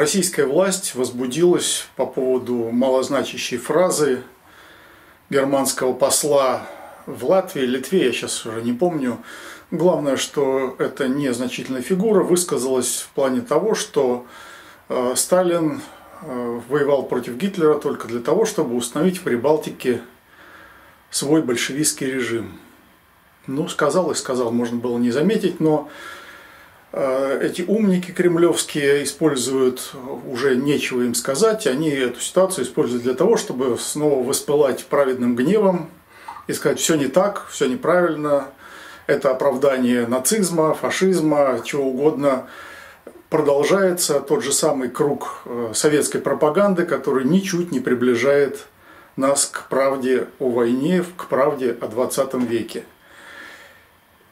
Российская власть возбудилась по поводу малозначащей фразы германского посла в Латвии, Литве, я сейчас уже не помню. Главное, что эта незначительная фигура высказалась в плане того, что э, Сталин э, воевал против Гитлера только для того, чтобы установить в Прибалтике свой большевистский режим. Ну, сказал и сказал, можно было не заметить, но эти умники кремлевские используют, уже нечего им сказать, они эту ситуацию используют для того, чтобы снова воспылать праведным гневом и сказать, все не так, все неправильно, это оправдание нацизма, фашизма, чего угодно. Продолжается тот же самый круг э, советской пропаганды, который ничуть не приближает нас к правде о войне, к правде о 20 веке.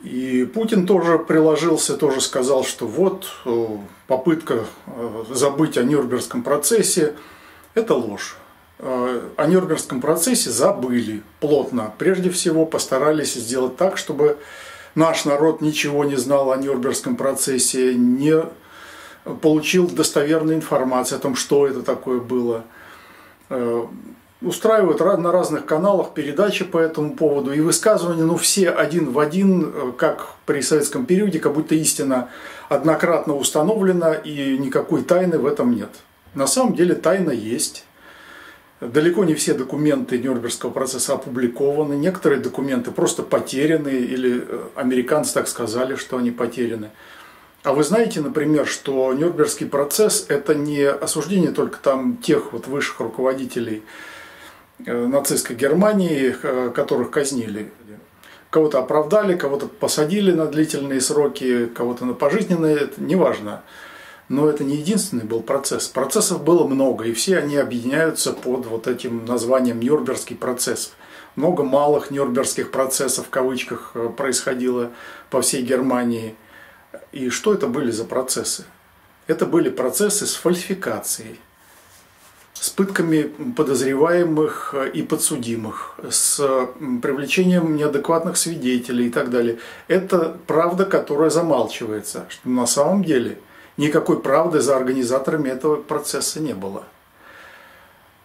И Путин тоже приложился, тоже сказал, что вот э, попытка э, забыть о Нюрнбергском процессе – это ложь. Э, о Нюрнбергском процессе забыли плотно. Прежде всего постарались сделать так, чтобы наш народ ничего не знал о Нюрнбергском процессе, не получил достоверной информации о том, что это такое было устраивают на разных каналах передачи по этому поводу и высказывания, ну все один в один, э, как при советском периоде, как будто истина однократно установлена и никакой тайны в этом нет. На самом деле тайна есть. Далеко не все документы Нюрнбергского процесса опубликованы, некоторые документы просто потеряны, или э, американцы так сказали, что они потеряны. А вы знаете, например, что Нюрнбергский процесс – это не осуждение только там тех вот высших руководителей нацистской Германии, э, которых казнили. Кого-то оправдали, кого-то посадили на длительные сроки, кого-то на пожизненные, это неважно. Но это не единственный был процесс. Процессов было много, и все они объединяются под вот этим названием Нюрнбергский процесс. Много малых Нюрнбергских процессов, в кавычках, э, происходило по всей Германии. И что это были за процессы? Это были процессы с фальсификацией с пытками подозреваемых и подсудимых, с привлечением неадекватных свидетелей и так далее. Это правда, которая замалчивается, что на самом деле никакой правды за организаторами этого процесса не было.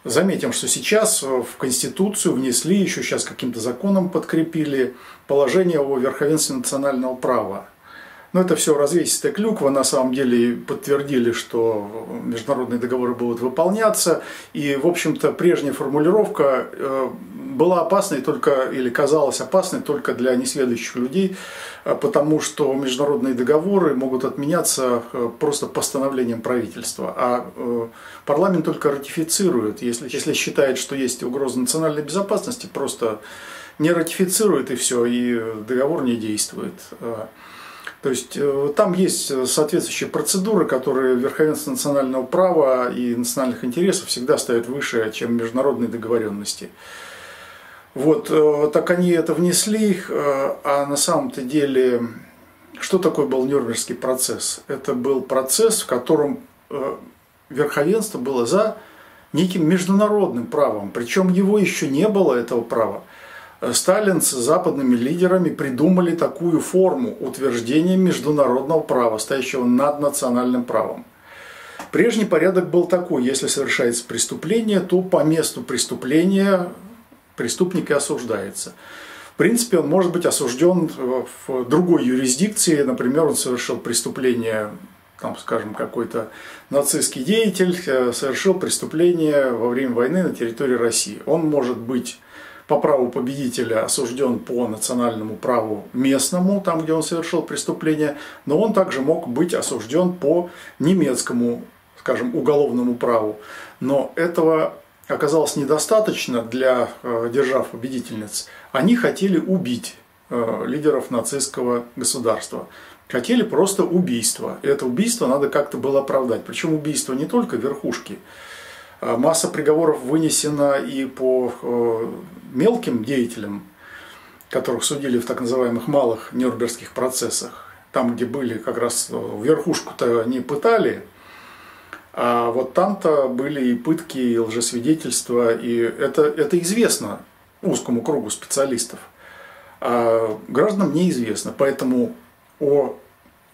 Заметим, что сейчас в Конституцию внесли, еще сейчас каким-то законом подкрепили положение о верховенстве национального права. Но это все развесистая клюква. На самом деле подтвердили, что международные договоры будут выполняться. И, в общем-то, прежняя формулировка э, была опасной только, или казалась опасной только для несведущих людей, э, потому что международные договоры могут отменяться э, просто постановлением правительства. А парламент только ратифицирует, если, если считает, что есть угроза национальной безопасности, просто не ратифицирует и все, и договор не действует. То есть э, там есть соответствующие процедуры, которые верховенство национального права и национальных интересов всегда ставят выше, чем международные договоренности. Вот, э, так они это внесли, э, а на самом-то деле, что такое был Нюрнбергский процесс? Это был процесс, в котором верховенство было за неким международным правом, причем его еще не было, этого права. Сталин с западными лидерами придумали такую форму утверждения международного права, стоящего над национальным правом. Прежний порядок был такой, если совершается преступление, то по месту преступления преступник и осуждается. В принципе, он может быть осужден в другой юрисдикции, например, он совершил преступление, там, скажем, какой-то нацистский деятель э, совершил преступление во время войны на территории России. Он может быть по праву победителя осужден по национальному праву местному, там, где он совершил преступление, но он также мог быть осужден по немецкому, скажем, уголовному праву. Но этого оказалось недостаточно для э, держав-победительниц. Они хотели убить э, лидеров нацистского государства. Хотели просто убийства. И это убийство надо как-то было оправдать. Причем убийство не только верхушки, масса приговоров вынесена и по э, мелким деятелям, которых судили в так называемых малых нюрнбергских процессах. Там, где были как раз э, верхушку-то не пытали, а вот там-то были и пытки, и лжесвидетельства, и это, это известно узкому кругу специалистов. А гражданам неизвестно. Поэтому о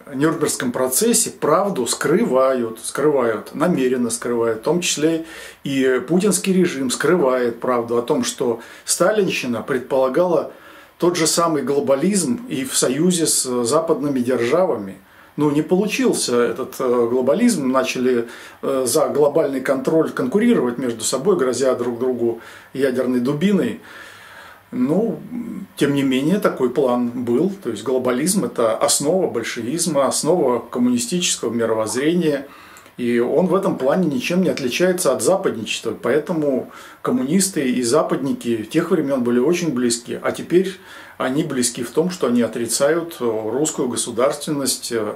Нюрнбергском процессе правду скрывают, скрывают, намеренно скрывают, в том числе и путинский режим скрывает правду о том, что сталинщина предполагала тот же самый глобализм и в союзе с западными державами. Ну, не получился этот э, глобализм, начали э, за глобальный контроль конкурировать между собой, грозя друг другу ядерной дубиной. Ну, тем не менее, такой план был. То есть глобализм – это основа большевизма, основа коммунистического мировоззрения. И он в этом плане ничем не отличается от западничества. Поэтому коммунисты и западники тех времен были очень близки. А теперь они близки в том, что они отрицают русскую государственность, Э,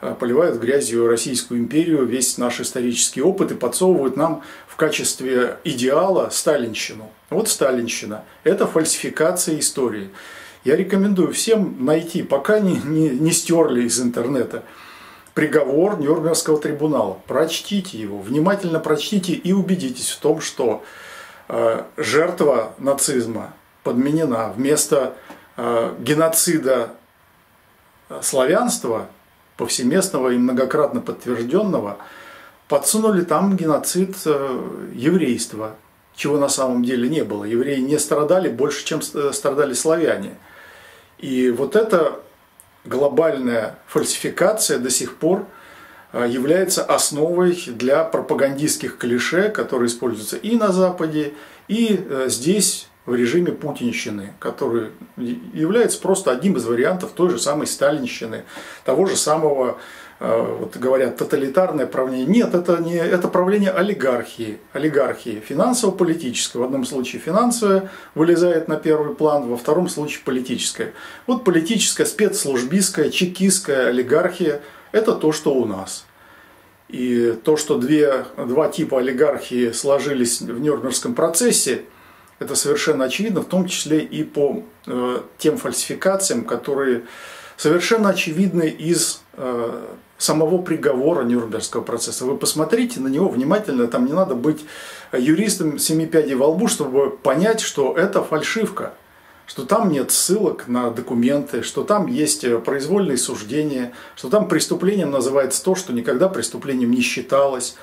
поливают грязью Российскую империю, весь наш исторический опыт и подсовывают нам в качестве идеала сталинщину. Вот сталинщина. Это фальсификация истории. Я рекомендую всем найти, пока не, не, не стерли из интернета, приговор Нюрнбергского трибунала. Прочтите его, внимательно прочтите и убедитесь в том, что э, жертва нацизма подменена вместо э, геноцида э, славянства – повсеместного и многократно подтвержденного, подсунули там геноцид э, еврейства, чего на самом деле не было. Евреи не страдали больше, чем э, страдали славяне. И вот эта глобальная фальсификация до сих пор э, является основой для пропагандистских клише, которые используются и на Западе, и здесь в режиме путинщины, который является просто одним из вариантов той же самой сталинщины, того же самого, э, вот говорят, тоталитарное правление. Нет, это не это правление олигархии, олигархии финансово-политической. В одном случае финансовое вылезает на первый план, во втором случае политическое. Вот политическая, спецслужбистская, чекистская олигархия – это то, что у нас. И то, что две, два типа олигархии сложились в Нюрнбергском процессе – это совершенно очевидно, в том числе и по э, тем фальсификациям, которые совершенно очевидны из э, самого приговора Нюрнбергского процесса. Вы посмотрите на него внимательно, там не надо быть юристом семи пядей во лбу, чтобы понять, что это фальшивка, что там нет ссылок на документы, что там есть э, произвольные суждения, что там преступлением называется то, что никогда преступлением не считалось,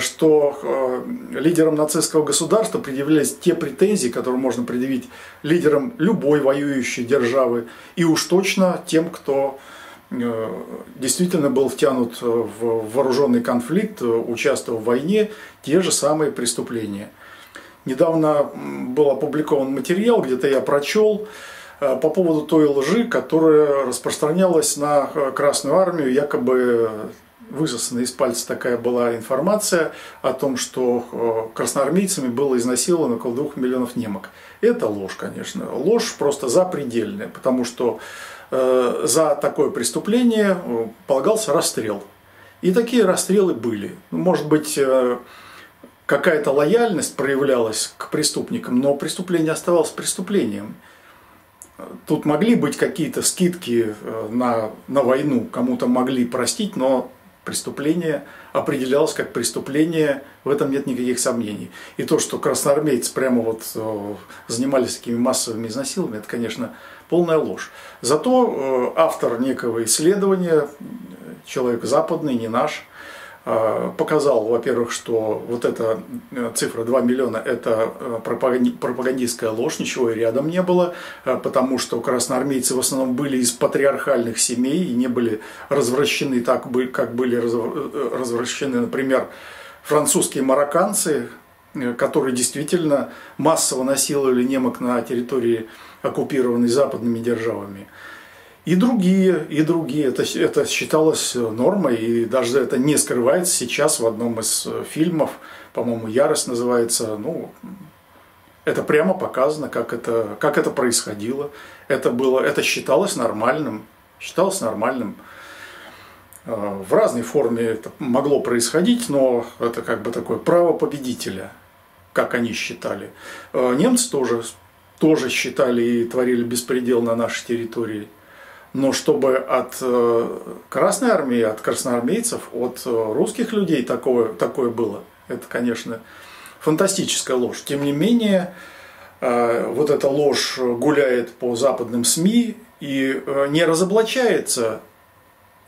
что э, лидерам нацистского государства предъявлялись те претензии, которые можно предъявить лидерам любой воюющей державы, и уж точно тем, кто э, действительно был втянут в вооруженный конфликт, участвовал в войне, те же самые преступления. Недавно был опубликован материал, где-то я прочел, по поводу той лжи, которая распространялась на Красную Армию, якобы высосана из пальца такая была информация о том, что э, красноармейцами было изнасиловано около двух миллионов немок. Это ложь, конечно. Ложь просто запредельная, потому что э, за такое преступление э, полагался расстрел. И такие расстрелы были. Может быть, какая-то лояльность проявлялась к преступникам, но преступление оставалось преступлением. Тут могли быть какие-то скидки на, на войну, кому-то могли простить, но преступление определялось как преступление, в этом нет никаких сомнений. И то, что красноармейцы прямо вот э, занимались такими массовыми изнасилованиями, это, конечно, полная ложь. Зато э, автор некого исследования, человек западный, не наш, показал, во-первых, что вот эта э, цифра 2 миллиона – это э, пропагандистская ложь, ничего и рядом не было, потому что красноармейцы в основном были из патриархальных семей и не были развращены так, как были развращены, например, французские марокканцы, которые действительно массово насиловали немок на территории, оккупированной западными державами. И другие, и другие. Это, это считалось нормой, и даже это не скрывается сейчас в одном из э, фильмов, по-моему, «Ярость» называется. Ну, это прямо показано, как это, как это происходило. Это, было, это считалось нормальным. Считалось нормальным. Э, в разной форме это могло происходить, но это как бы такое право победителя, как они считали. Э, немцы тоже, тоже считали и творили беспредел на нашей территории. Но чтобы от э, Красной Армии, от красноармейцев, от э, русских людей такое, такое было, это, конечно, фантастическая ложь. Тем не менее, э, вот эта ложь гуляет по западным СМИ и не разоблачается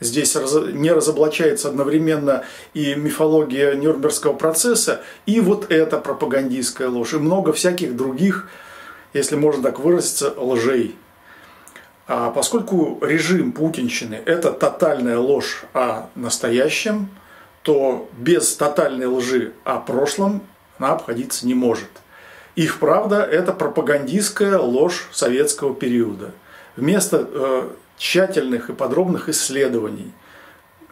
Здесь не разоблачается одновременно и мифология Нюрнбергского процесса, и вот эта пропагандистская ложь, и много всяких других, если можно так выразиться, лжей. А поскольку режим путинщины – это тотальная ложь о настоящем, то без тотальной лжи о прошлом она обходиться не может. Их правда – это пропагандистская ложь советского периода. Вместо э, тщательных и подробных исследований,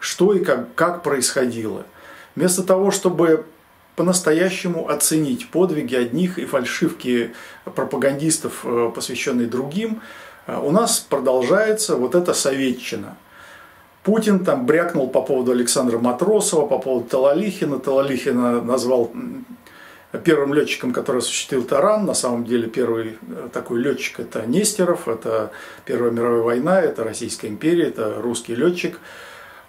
что и как, как происходило, вместо того, чтобы по-настоящему оценить подвиги одних и фальшивки пропагандистов, э, посвященные другим, у нас продолжается вот эта советчина. Путин там брякнул по поводу Александра Матросова, по поводу Талалихина. Талалихина назвал первым летчиком, который осуществил таран. На самом деле первый э, такой летчик это Нестеров, это Первая мировая война, это Российская империя, это русский летчик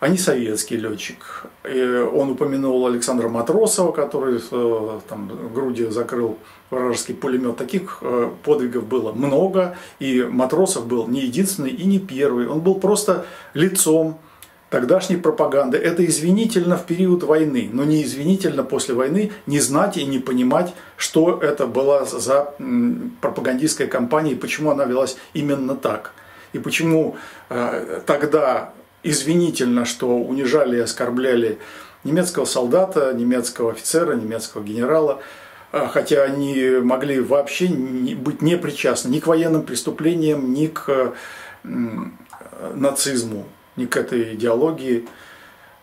а не советский летчик. И он упомянул Александра Матросова, который э, там, грудью закрыл вражеский пулемет. Таких э, подвигов было много, и Матросов был не единственный и не первый. Он был просто лицом тогдашней пропаганды. Это извинительно в период войны, но не извинительно после войны не знать и не понимать, что это была за пропагандистская кампания и почему она велась именно так. И почему э, тогда извинительно, что унижали и оскорбляли немецкого солдата, немецкого офицера, немецкого генерала, а, хотя они могли вообще быть не причастны ни к военным преступлениям, ни к нацизму, ни к этой идеологии.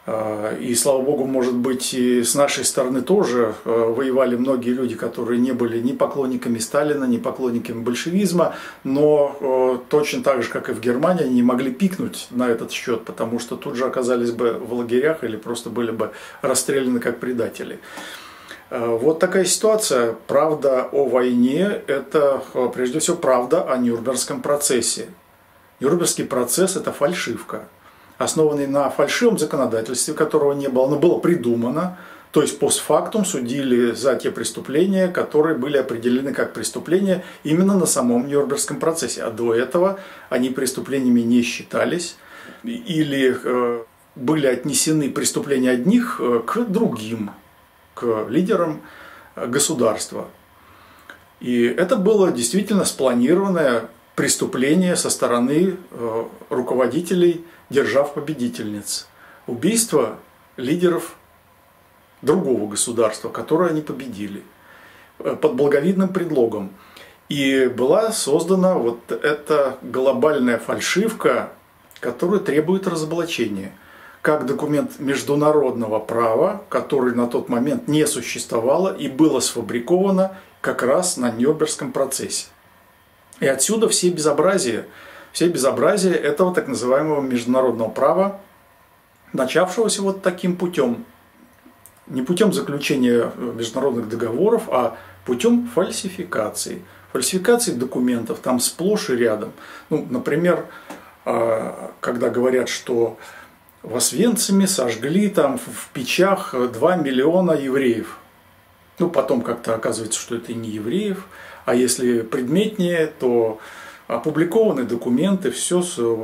А, и слава богу, может быть, и с нашей стороны тоже а, воевали многие люди, которые не были ни поклонниками Сталина, ни поклонниками большевизма, но а, точно так же, как и в Германии, они не могли пикнуть на этот счет, потому что тут же оказались бы в лагерях или просто были бы расстреляны как предатели. Вот такая ситуация. Правда о войне – это прежде всего правда о Нюрнбергском процессе. Нюрнбергский процесс – это фальшивка основанный на фальшивом законодательстве, которого не было, но было придумано, то есть постфактум судили за те преступления, которые были определены как преступления именно на самом Нюрнбергском процессе. А до этого они преступлениями не считались или э, были отнесены преступления одних э, к другим, к лидерам э, государства. И это было действительно спланированное преступление со стороны руководителей держав-победительниц. Убийство лидеров другого государства, которое они победили э, под благовидным предлогом. И была создана вот эта глобальная фальшивка, которая требует разоблачения, как документ международного права, который на тот момент не существовало и было сфабриковано как раз на Нюрнбергском процессе. И отсюда все безобразия, все безобразие этого так называемого международного права, начавшегося вот таким путем. Не путем заключения международных договоров, а путем фальсификации. Фальсификации документов там сплошь и рядом. Ну, например, а, когда говорят, что в Освенциме сожгли там в печах 2 миллиона евреев. Ну, потом как-то оказывается, что это не евреев. А если предметнее, то опубликованы документы, все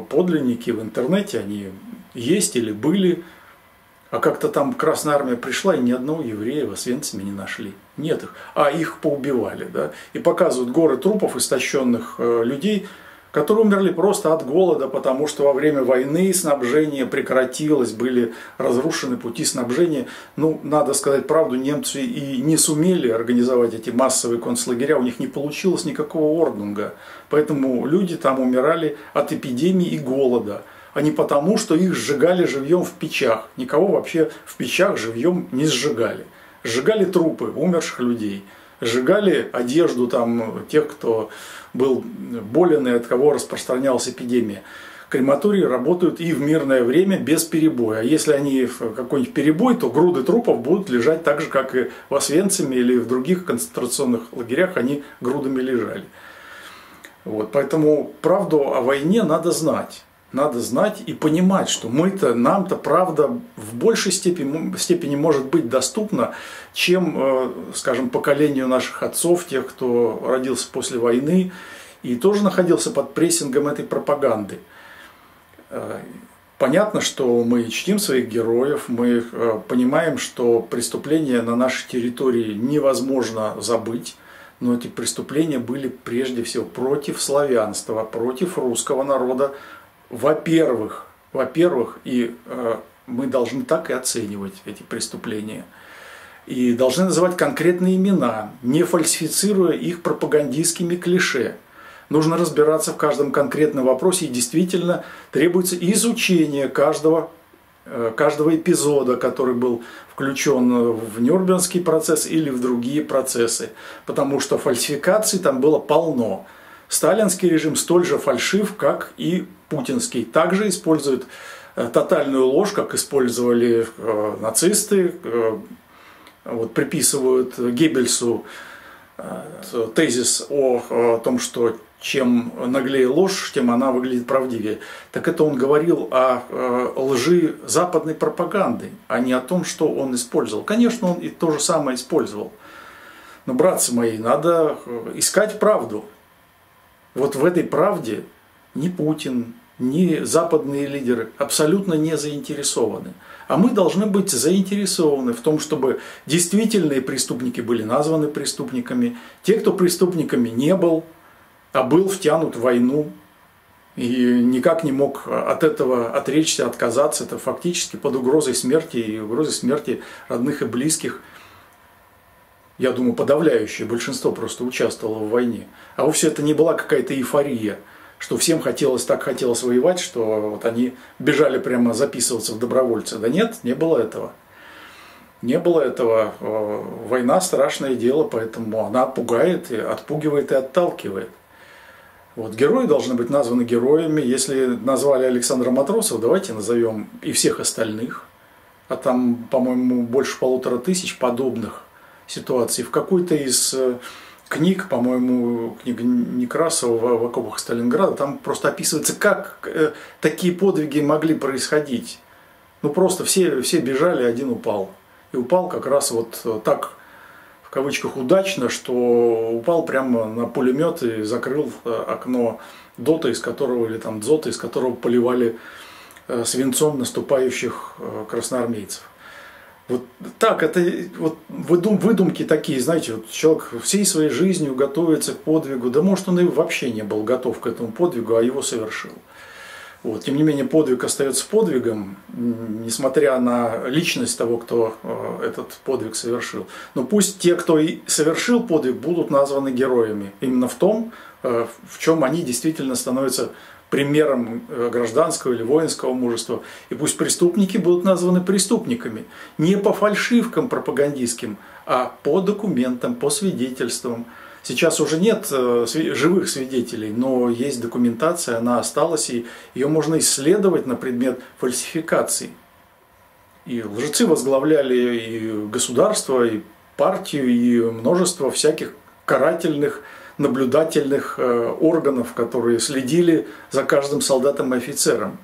подлинники в интернете, они есть или были. А как-то там Красная Армия пришла, и ни одного еврея в Освенциме не нашли. Нет их. А их поубивали. Да? И показывают горы трупов истощенных э, людей, которые умерли просто от голода, потому что во время войны снабжение прекратилось, были разрушены пути снабжения. Ну, надо сказать правду, немцы и не сумели организовать эти массовые концлагеря, у них не получилось никакого ордунга. Поэтому люди там умирали от эпидемии и голода а не потому, что их сжигали живьем в печах. Никого вообще в печах живьем не сжигали. Сжигали трупы умерших людей, сжигали одежду там тех, кто был болен и от кого распространялась эпидемия. Крематории работают и в мирное время без перебоя. Если они в какой-нибудь перебой, то груды трупов будут лежать так же, как и в Освенциме или в других концентрационных лагерях они грудами лежали. Вот, поэтому правду о войне надо знать. Надо знать и понимать, что мы-то, нам-то правда в большей степени, степени может быть доступна, чем, э, скажем, поколению наших отцов, тех, кто родился после войны и тоже находился под прессингом этой пропаганды. Э, Понятно, что мы чтим своих героев, мы э, понимаем, что преступления на нашей территории невозможно забыть, но эти преступления были прежде всего против славянства, против русского народа, во-первых, во-первых, и э, мы должны так и оценивать эти преступления. И должны называть конкретные имена, не фальсифицируя их пропагандистскими клише – нужно разбираться в каждом конкретном вопросе, и действительно требуется изучение каждого, э, каждого эпизода, который был включен в Нюрнбергский процесс или в другие процессы, потому что фальсификаций там было полно. Сталинский режим столь же фальшив, как и путинский. Также использует э, тотальную ложь, как использовали э, нацисты, вот, приписывают Геббельсу тезис о том, что чем наглее ложь, тем она выглядит правдивее. Так это он говорил о э, лжи западной пропаганды, а не о том, что он использовал. Конечно, он и то же самое использовал. Но, братцы мои, надо э, искать правду. Вот в этой правде ни Путин, ни западные лидеры абсолютно не заинтересованы. А мы должны быть заинтересованы в том, чтобы действительные преступники были названы преступниками, те, кто преступниками не был – а был втянут в войну и никак не мог от этого отречься, отказаться. Это фактически под угрозой смерти и угрозой смерти родных и близких. Я думаю, подавляющее большинство просто участвовало в войне. А вовсе это не была какая-то эйфория, что всем хотелось, так хотелось воевать, что вот они бежали прямо записываться в добровольцы. Да нет, не было этого. Не было этого. Война страшное дело, поэтому она пугает, и отпугивает и отталкивает. Вот, герои должны быть названы героями. Если назвали Александра Матросова, давайте назовем и всех остальных. А там, по-моему, больше полутора тысяч подобных ситуаций. В какой-то из э, книг, по-моему, книга Некрасова в окопах Сталинграда, там просто описывается, как э, такие подвиги могли происходить. Ну просто все, все бежали, один упал. И упал как раз вот э, так в кавычках удачно, что упал прямо на пулемет и закрыл э, окно дота, из которого, или там дзота, из которого поливали свинцом наступающих красноармейцев. Вот так, это вот выдум, выдумки такие, знаете, вот человек всей своей жизнью готовится к подвигу, да может он и вообще не был готов к этому подвигу, а его совершил. Вот. Тем не менее, подвиг остается подвигом, несмотря на личность того, кто э, этот подвиг совершил. Но пусть те, кто и совершил подвиг, будут названы героями. Именно в том, э, в чем они действительно становятся примером э, гражданского или воинского мужества. И пусть преступники будут названы преступниками. Не по фальшивкам пропагандистским, а по документам, по свидетельствам. Сейчас уже нет э, живых свидетелей, но есть документация, она осталась, и ее можно исследовать на предмет фальсификаций. И лжецы возглавляли и государство, и партию, и множество всяких карательных, наблюдательных э, органов, которые следили за каждым солдатом и офицером.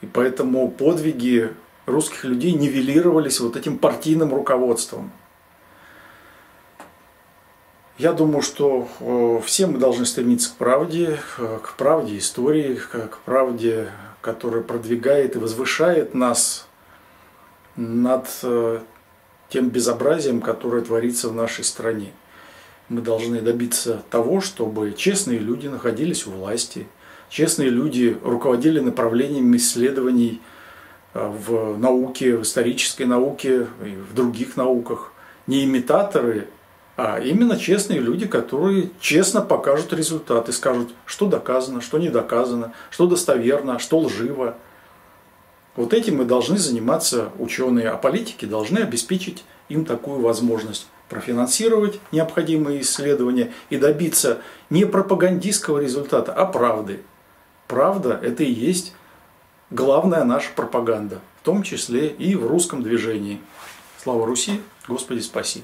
И поэтому подвиги русских людей нивелировались вот этим партийным руководством. Я думаю, что э, все мы должны стремиться к правде, э, к правде истории, к правде, которая продвигает и возвышает нас над тем безобразием, которое творится в нашей стране. Мы должны добиться того, чтобы честные люди находились у власти, честные люди руководили направлением исследований в науке, в исторической науке и в других науках. Не имитаторы а именно честные люди, которые честно покажут результаты, скажут, что доказано, что не доказано, что достоверно, что лживо. Вот этим мы должны заниматься ученые, а политики должны обеспечить им такую возможность профинансировать необходимые исследования и добиться не пропагандистского результата, а правды. Правда – это и есть главная наша пропаганда, в том числе и в русском движении. Слава Руси, Господи спаси!